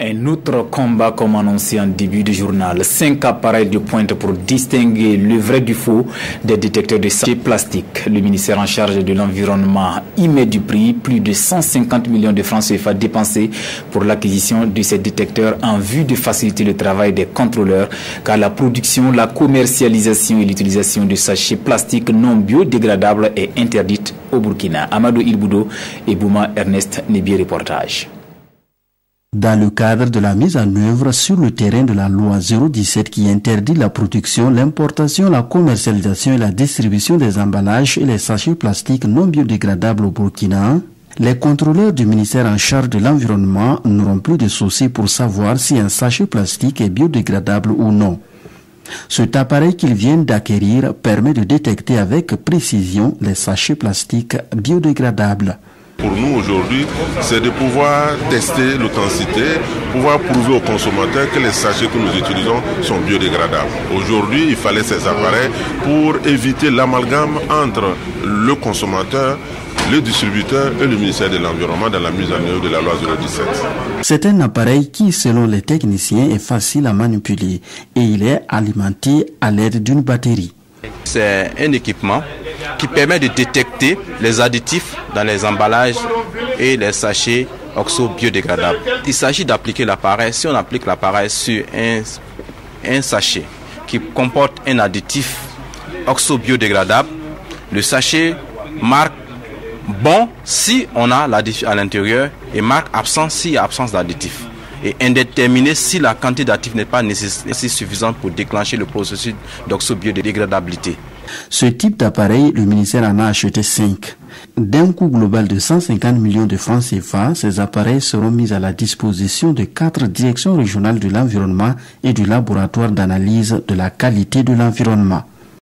Un autre combat comme annoncé en début de journal. Cinq appareils de pointe pour distinguer le vrai du faux des détecteurs de sachets plastique. Le ministère en charge de l'environnement y met du prix. Plus de 150 millions de francs CFA dépensés pour l'acquisition de ces détecteurs en vue de faciliter le travail des contrôleurs car la production, la commercialisation et l'utilisation de sachets plastiques non biodégradables est interdite au Burkina. Amadou Ilboudo et Bouma Ernest Nebi reportage. Dans le cadre de la mise en œuvre sur le terrain de la loi 017 qui interdit la production, l'importation, la commercialisation et la distribution des emballages et les sachets plastiques non biodégradables au Burkina, les contrôleurs du ministère en charge de l'environnement n'auront plus de soucis pour savoir si un sachet plastique est biodégradable ou non. Cet appareil qu'ils viennent d'acquérir permet de détecter avec précision les sachets plastiques biodégradables. Pour nous aujourd'hui, c'est de pouvoir tester l'authenticité, pouvoir prouver aux consommateurs que les sachets que nous utilisons sont biodégradables. Aujourd'hui, il fallait ces appareils pour éviter l'amalgame entre le consommateur le distributeur et le ministère de l'Environnement dans la mise en œuvre de la loi 017. C'est un appareil qui, selon les techniciens, est facile à manipuler et il est alimenté à l'aide d'une batterie. C'est un équipement qui permet de détecter les additifs dans les emballages et les sachets oxo-biodégradables. Il s'agit d'appliquer l'appareil. Si on applique l'appareil sur un, un sachet qui comporte un additif oxo-biodégradable, le sachet marque bon si on a l'additif à l'intérieur et marque absent s'il y a absence d'additif. Et indéterminé si la quantité d'additif n'est pas nécessaire suffisante pour déclencher le processus d'oxobiodégradabilité. Ce type d'appareil, le ministère en a acheté 5. D'un coût global de 150 millions de francs CFA, ces appareils seront mis à la disposition de quatre directions régionales de l'environnement et du laboratoire d'analyse de la qualité de l'environnement.